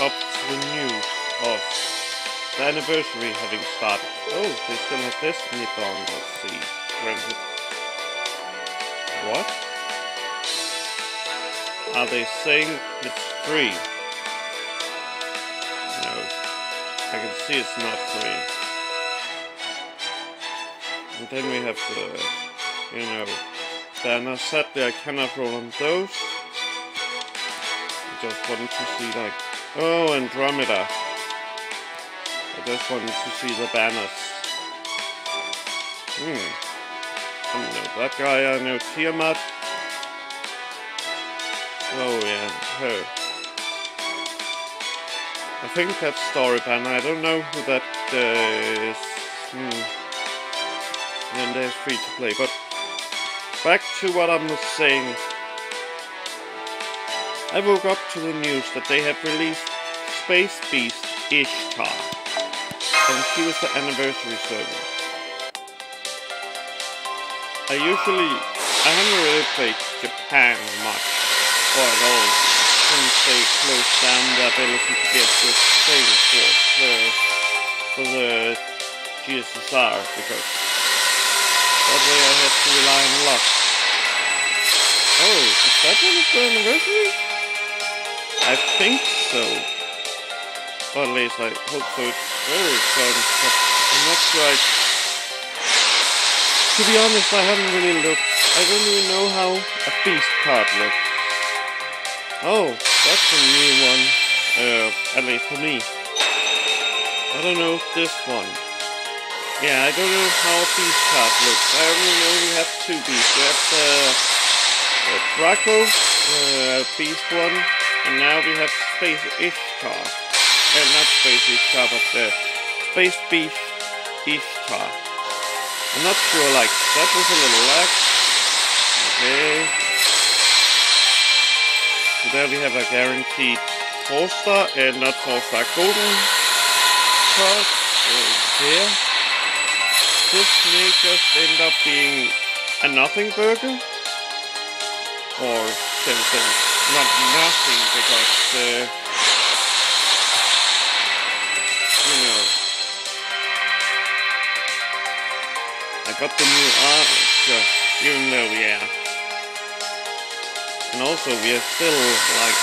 up to the news of the anniversary having started. Oh, they still have Destiny on. Let's see. Where is? What? Are they saying it's free? No. I can see it's not free. And then we have the, you know, banner. Sadly, I cannot roll on those. I just wanted to see, like, oh, Andromeda. I just wanted to see the banners. Hmm. I know that guy, I know Tiamat. Oh yeah, her. I think that's Story Banner. I don't know who that uh, is. Hmm. And there's free to play, but back to what I'm saying. I woke up to the news that they have released Space Beast Ishtar, and she was the anniversary server. I usually, I haven't really played Japan much, or at all, since they closed down the ability to get good things for, the, for the GSSR, because that way I had to rely on luck. Oh, is that one of the anniversary? I think so. Or at least I hope so. It's very fun, but I'm not sure I to be honest, I haven't really looked. I don't even know how a beast card looks. Oh, that's a new one. Uh, at least for me. I don't know this one. Yeah, I don't know how a beast card looks. I only know we have two beasts. We have the, the Draco, uh, beast one, and now we have Space Ishtar. Uh, not Space Ishtar, but the Space Beast Ishtar. I'm not sure, like, that was a little lag. Okay. So there we have a guaranteed 4-star, and not 4-star golden card. So here. This may just end up being a nothing burger. Or something. Not nothing, because, uh, you know, I got the new archer, even though, yeah. And also, we are still, like,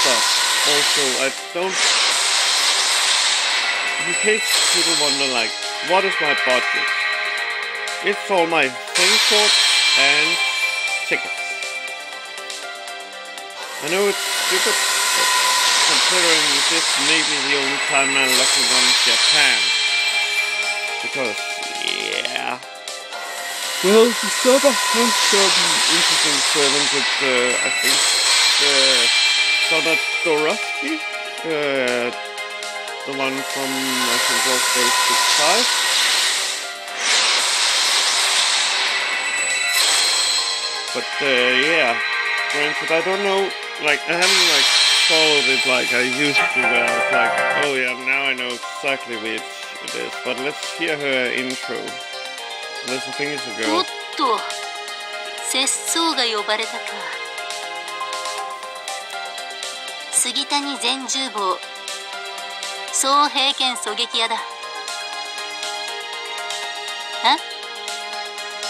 stuck. Also, I don't... In case people wonder, like, what is my budget? It's all my Saint Quartz and tickets. I know it's stupid, but considering this may be the only time I'm looking on Japan. Because, yeah... Well, the server has some interesting servants with, uh, I think, uh, Dorosky, uh, the one from, I think, World Space 5. But, uh, yeah, granted, I don't know, like, I haven't, like, followed it like I used to, where I was like, oh yeah, now I know exactly which it is. But let's hear her intro. There's a thing it's a girl. っと節操が呼ばれたか杉谷全十坊総平家狙撃屋だえ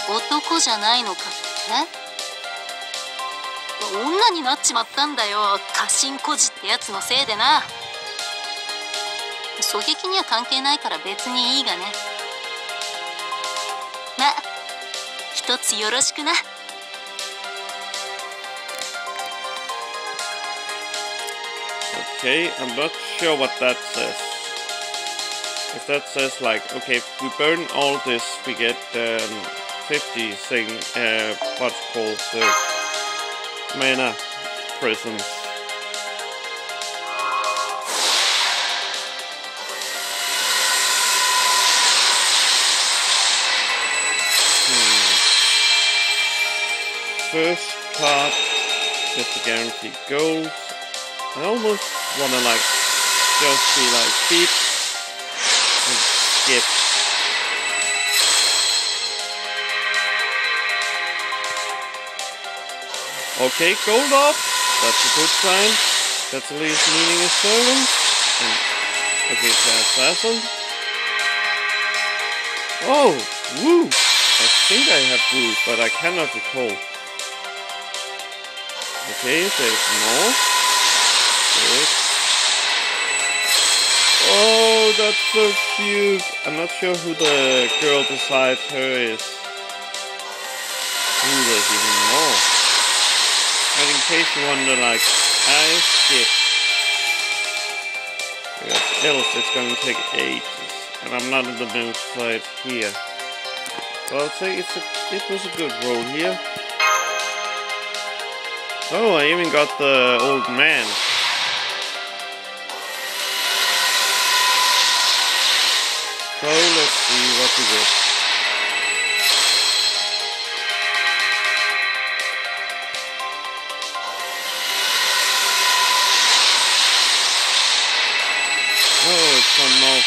男じゃないのかって女になっちまったんだよ家臣孤児ってやつのせいでな狙撃には関係ないから別にいいがねま一つよろしくな Okay, I'm not sure what that says. If that says like, okay, if we burn all this, we get um, 50 thing, uh, what's called the mana prisms. Hmm. First card is the guaranteed gold. I almost wanna like just be like beep and skip. Okay, gold off. That's a good sign. Hmm. That's the least meaning a servant. And, okay, an assassin. Oh, woo! I think I have woo, but I cannot recall. Okay, there's more. Good. Oh, that's so cute. I'm not sure who the girl besides her is. Ooh, there's even more. Case you wonder, like, I skip. Else it's going to take ages. And I'm not in the mood for it here. But I'll say it's a, it was a good roll here. Oh, I even got the old man. So let's see what we get.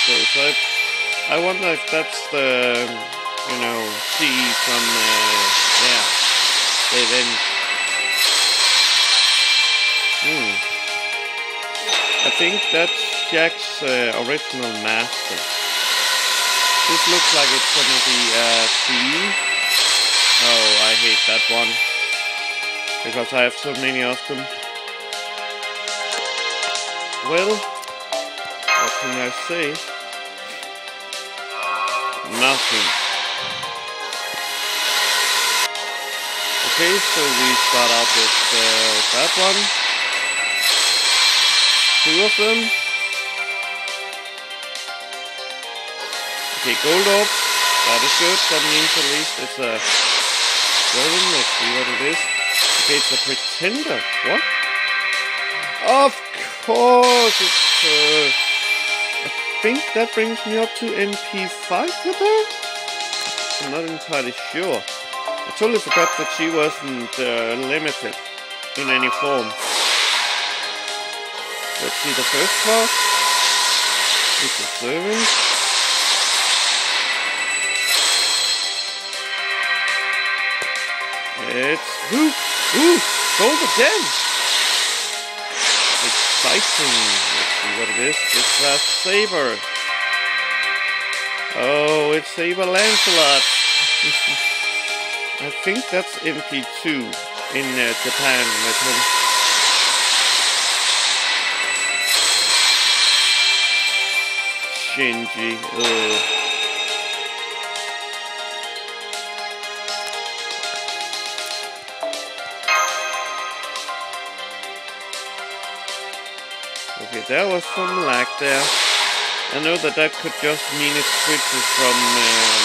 More. I, I wonder if that's the, you know, C from, uh, yeah, They then. Hmm. I think that's Jack's uh, original master. This looks like it's gonna be uh, C. Oh, I hate that one. Because I have so many of them. Well, can I say? Nothing. Okay, so we start out with uh, that one. Two of them. Okay, gold off. That is good. That means at least it's a golden. Let's see what it is. Okay, it's a pretender. What? Of course, it's her. I think that brings me up to NP5 with her? I'm not entirely sure. I totally forgot that she wasn't uh, limited in any form. Let's see the first part. It's a servant. It's woo woo gold again. Exciting. Let's see what it is. It's a saber. Oh, it's Saber Lancelot. I think that's NP2 in uh, Japan with him. Shinji. Ugh. Okay, there was some lag there. I know that that could just mean it switches from uh,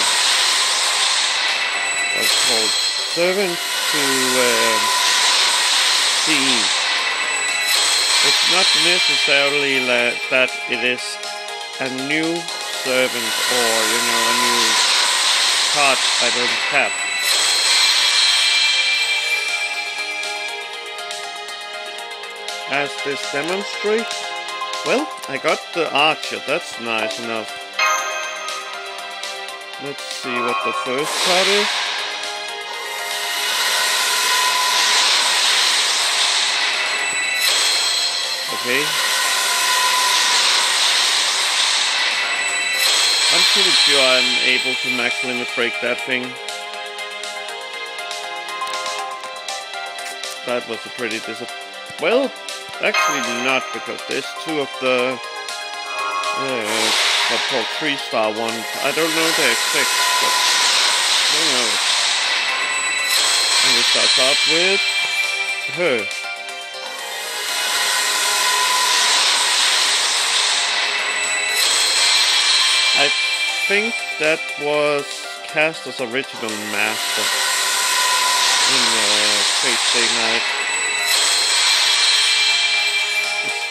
what's called servant to uh. It's not necessarily that it is a new servant or you know a new card I don't have. As this demonstrates, well, I got the archer, that's nice enough. Let's see what the first card is. Okay. I'm pretty sure I'm able to max limit break that thing. That was a pretty disappointment. Well, Actually not, because there's two of the uh, called three star ones. I don't know the exact, but who knows. And we start out with her. I think that was Caster's original master in uh, Fate Stay Night.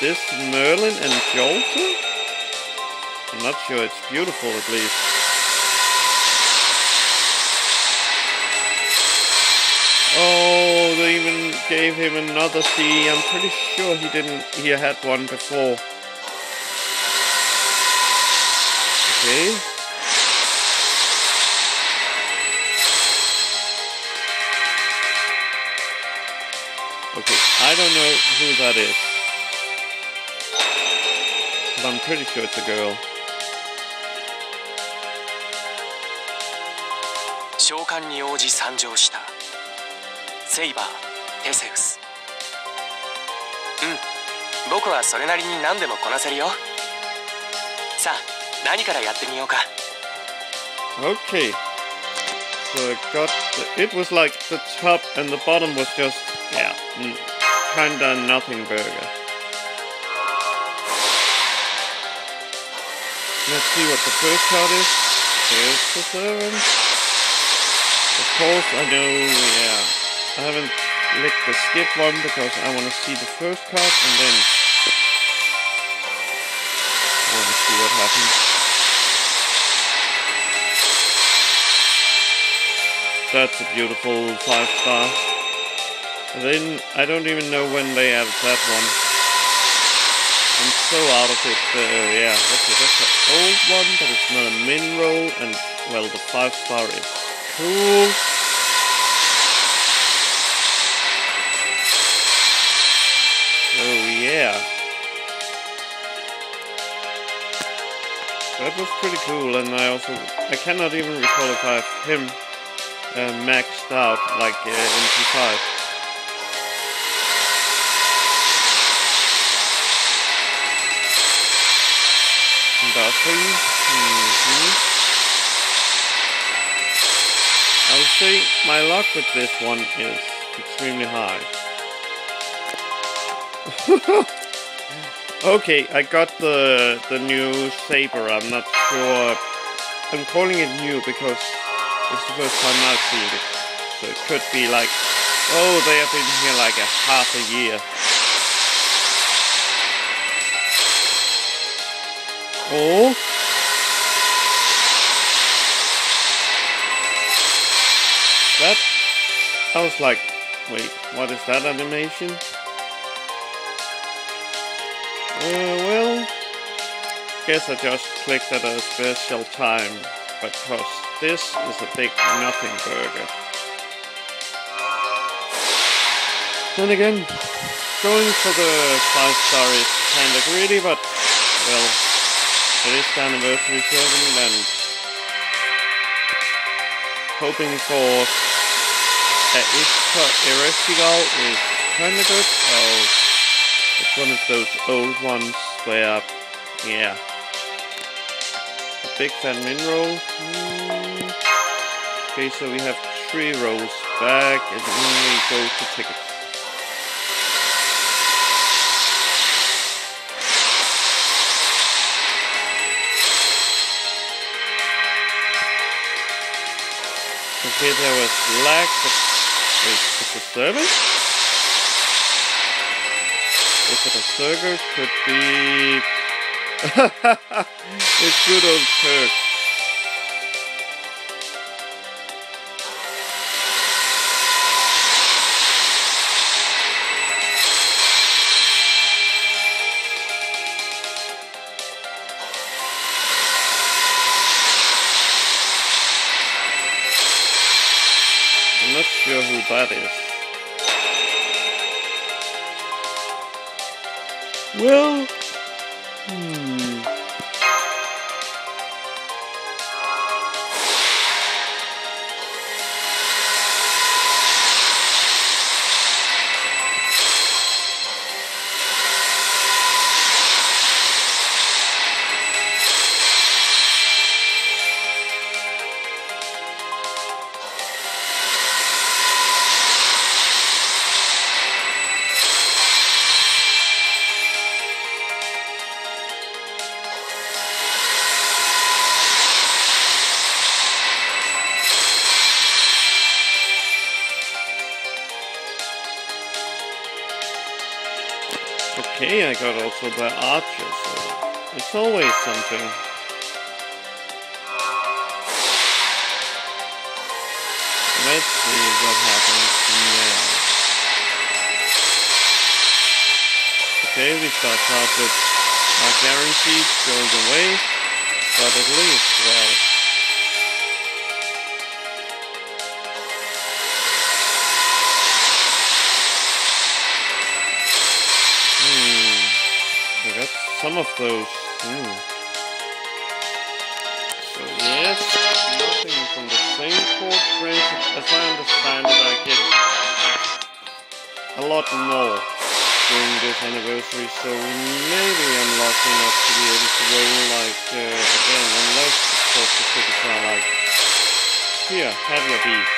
This Merlin and Jolter? I'm not sure, it's beautiful at least. Oh, they even gave him another C. I'm pretty sure he didn't, he had one before. Okay. Okay, I don't know who that is. I'm pretty sure it's a girl. 召喚に応じ参上したセイバーテセウスうん僕はそれなりに何でもこなせるよさあ何からやってみようか Okay. So it got. The, it was like the top and the bottom was just yeah, mm, kinda nothing burger. Let's see what the first card is. Here's the servant. Of course, I know. Yeah, I haven't licked the skip one because I want to see the first card and then I want to see what happens. That's a beautiful five star. And then I don't even know when they added that one. I'm so out of it. Uh, yeah, okay, that's an old one, but it's not a min roll, and well, the five star is cool. So yeah. That was pretty cool, and I also I cannot even recall if I have him uh, maxed out like uh, NP5. Mm-hmm. I would say my luck with this one is extremely high. okay, I got the the new saber. I'm not sure. I'm calling it new because it's the first time I've seen it. So it could be like, oh, they have been here like a half a year. Oh. That, I was like, wait, what is that animation? Uh, well, guess I just clicked at a special time because this is a big nothing burger. Then again, going for the 5 star is kinda greedy, but, well, it is the anniversary servant and hoping for a Ereshkigal is kinda good. Oh, it's one of those old ones where, yeah, a big fan mineral. Mm. Okay, so we have three rows back and then we go to tickets. Okay, there was lag, but wait, is it servant? Is it a server? Could be... it's good old Turk. Sure who that is. Well, Okay, I got also the archer, so it's always something. Let's see what happens now. Okay, we start out with our guaranteed going away, but at least, well, some of those Hmm. So yes, nothing from the same court branch. As I understand it, I get a lot more during this anniversary, so maybe I'm lucky enough to be able to roll like uh, again, unless of course the tickets are like, here, have your beef.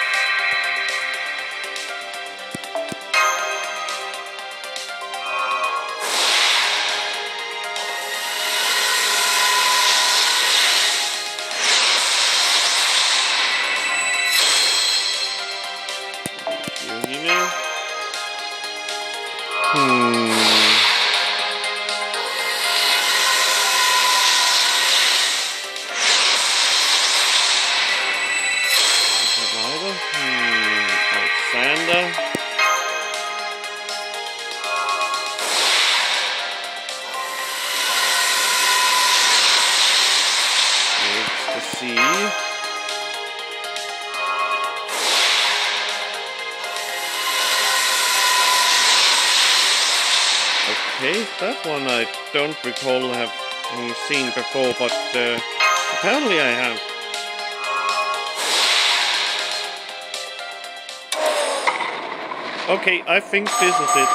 That one I don't recall have mm, seen before, but uh, apparently I have. Okay, I think this is it.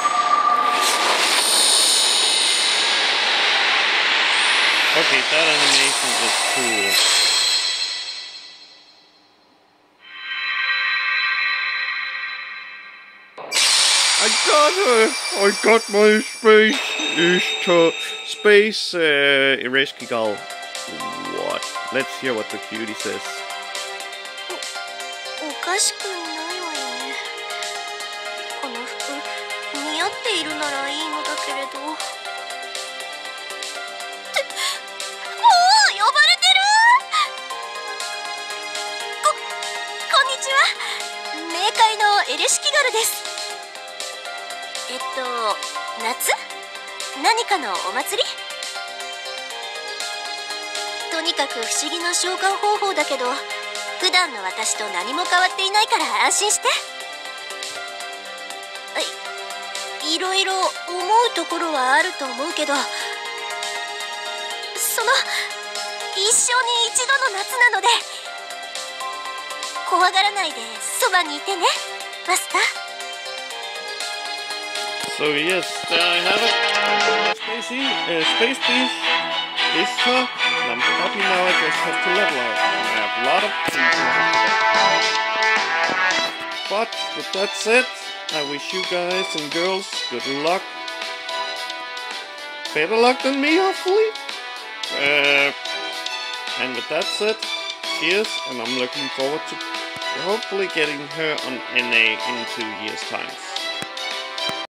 Okay, that animation is cool. I got my space Ishtar space uh, Ereshkigal. What? Let's hear what the cutie says. おかしくないわよねこの服似合っているならいいのだけれどもう呼ばれてるここんにちは冥界のエレシキガルです夏？何かのお祭り？とにかく不思議な召喚方法だけど普段の私と何も変わっていないから安心して。いいろいろ思うところはあると思うけどその一生に一度の夏なので怖がらないでそばにいてねマスター。So yes, there I have it. Spacey, uh, Space Beast, Ishtar, and I'm happy now I just have to level up. And I have a lot of things. But with that said, I wish you guys and girls good luck. Better luck than me, hopefully. Uh, and with that said, cheers, and I'm looking forward to hopefully getting her on NA in two years' time.